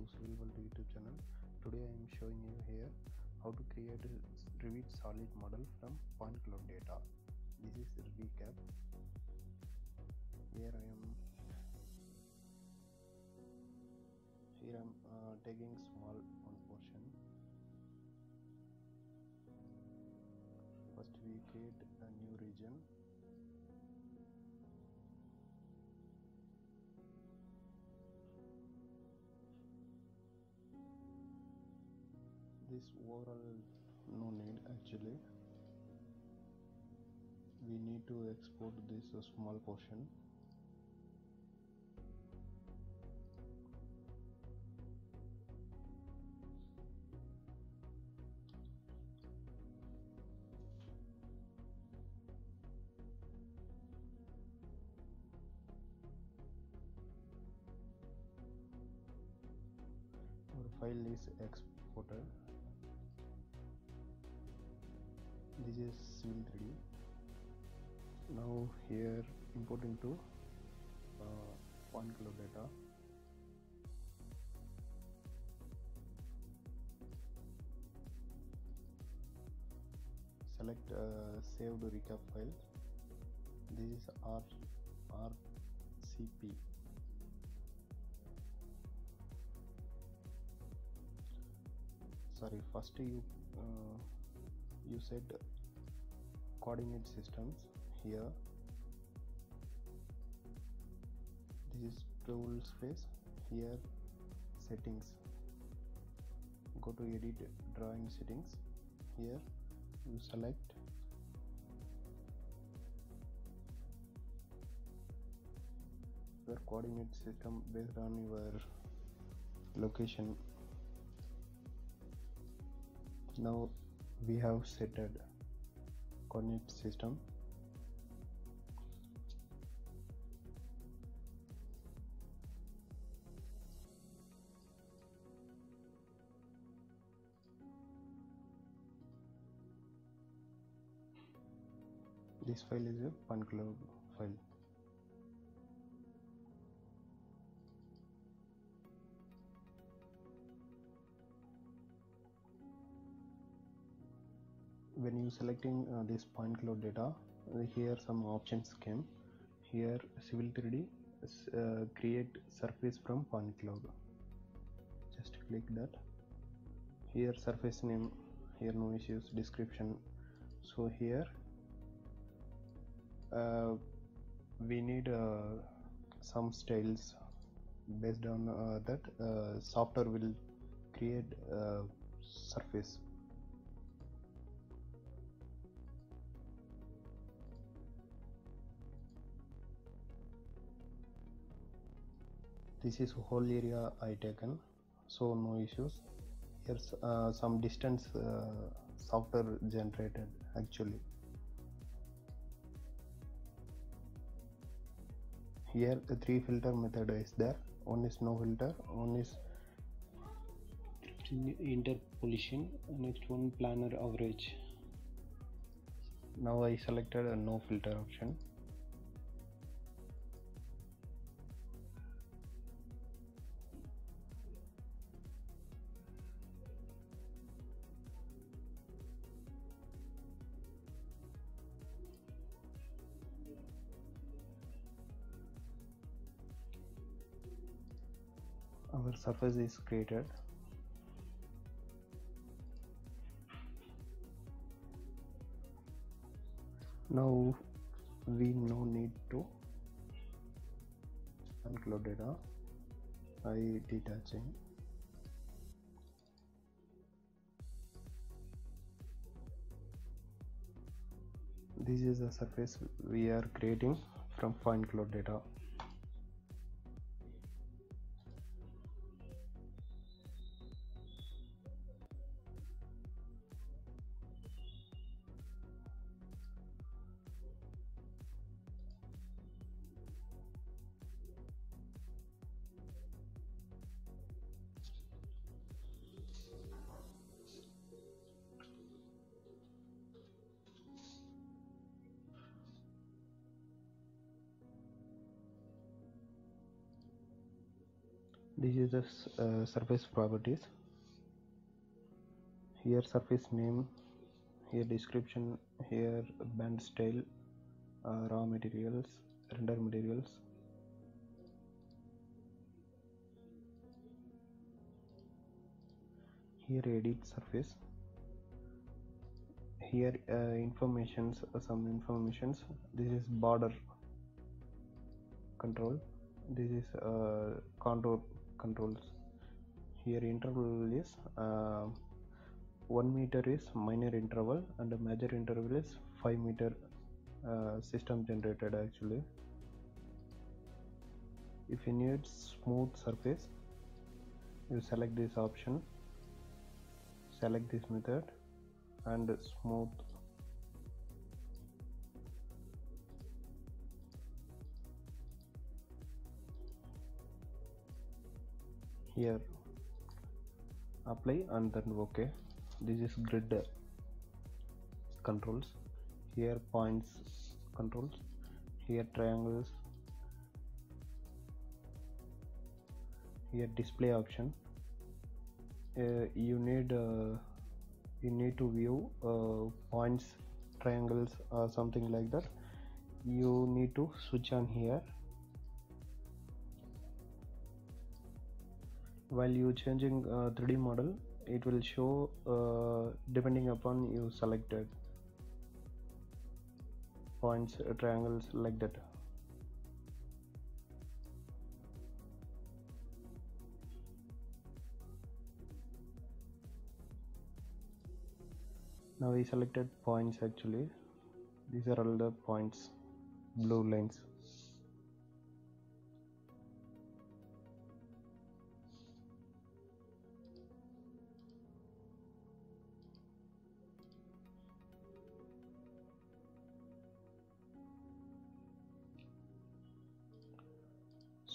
to World YouTube channel. Today I am showing you here how to create a Revit solid model from point cloud data. This is a recap. Here I am here I am uh, taking small one portion. First we create a new region this overall no need actually. We need to export this uh, small portion. Our file is exported this is civil 3d now here importing to uh, point cloud data. Select uh, saved recap file. This is r rcp sorry first you uh, you said coordinate systems here. This is tool space. Here settings. Go to edit drawing settings. Here you select your coordinate system based on your location. Now we have setted coordinate system. This file is a cloud file selecting uh, this point cloud data. Uh, here some options came. Here civil 3d uh, create surface from point cloud just click that. Here surface name. Here no issues. Description. So here uh, we need uh, some styles. Based on uh, that software will create surface this is whole area I taken so no issues. Here's uh, some distance uh, software generated actually. Here the three filter method is there. One is no filter one is interpolation next one planar average. Now I selected a no filter option surface is created. Now we no need to upload data by detaching. This is the surface we are creating from point cloud data this is the uh, surface properties. Here surface name here description here band style uh, raw materials render materials. Here edit surface. Here uh, informations uh, some informations. This is border control. This is uh, contour controls. Here interval is uh, 1 meter is minor interval and the major interval is 5 meter uh, system generated actually. If you need smooth surface you select this option. Select this method and smooth here. Apply and then ok this is grid controls. Here points controls. Here triangles. Here display option. Uh, you need uh, you need to view uh, points triangles or something like that. You need to switch on here while you changing uh, 3d model it will show uh, depending upon you selected points uh, triangles like that. Now we selected points actually. These are all the points blue lines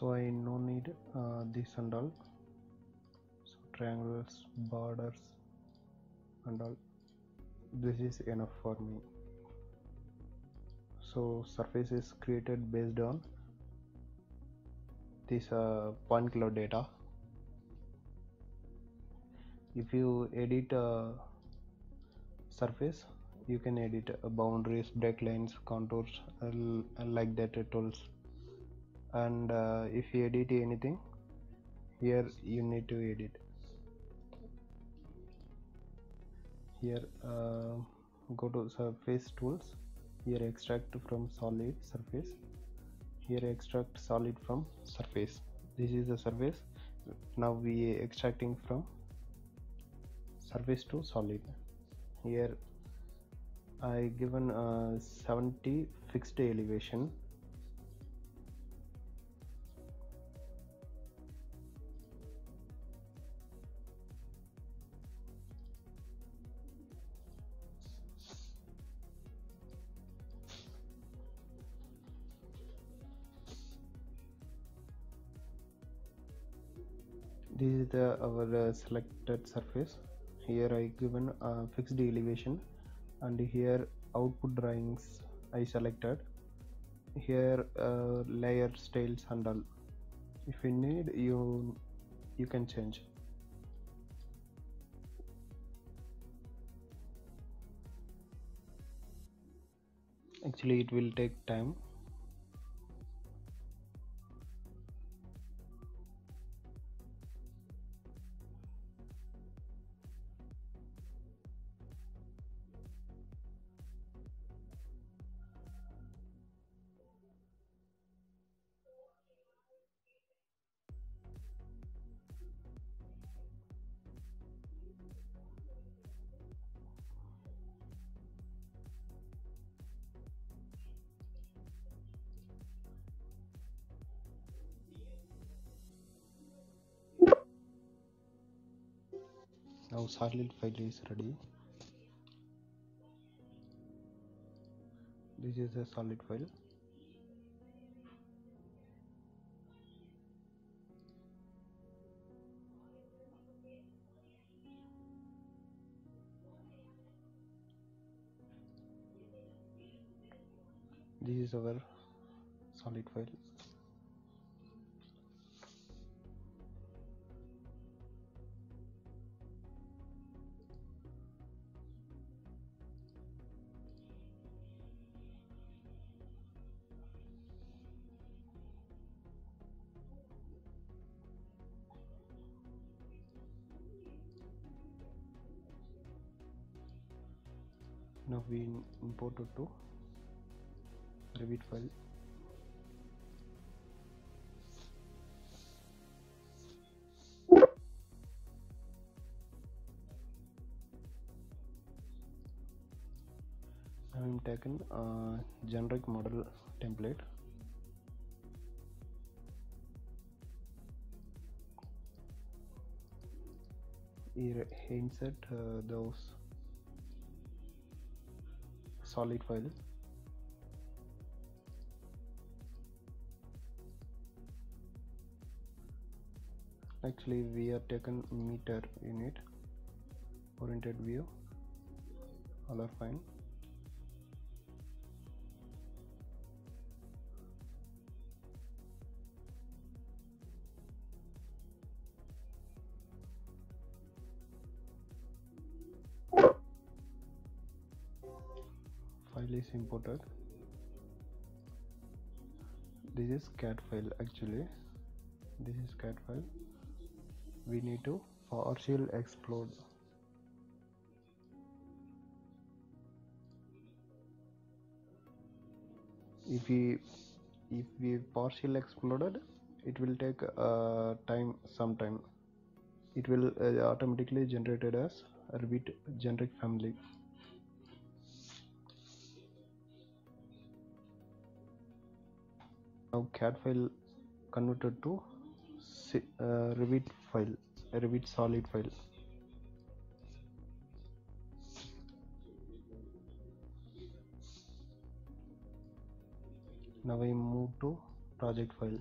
so I no need uh, this and all. So triangles borders and all. This is enough for me. So surface is created based on this uh, point cloud data. If you edit a surface you can edit uh, boundaries break lines contours uh, like that uh, tools and uh, if you edit anything here you need to edit. Here uh, go to surface tools. Here extract from solid surface. Here extract solid from surface. This is the surface. Now we are extracting from surface to solid. Here I given uh, 70 fixed elevation this is the our uh, selected surface. Here I given uh, fixed elevation and here output drawings I selected. Here uh, layer styles and all if you need you you can change. Actually it will take time now solid file is ready. This is a solid file. This is our solid file now we import it to revit file. I am taken uh, generic model template. Here insert uh, those solid file actually we are taken meter in it oriented view. All are fine is imported. This is CAD file actually. This is CAD file. We need to partial explode. If we if we partial exploded it will take uh, time some time. It will uh, automatically generated as Revit generic family now CAD file converted to uh, Revit file Revit solid file. Now I move to project file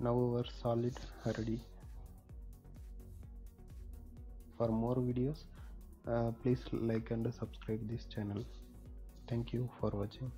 now our solid ready for more videos. Uh, please like and subscribe this channel. Thank you for watching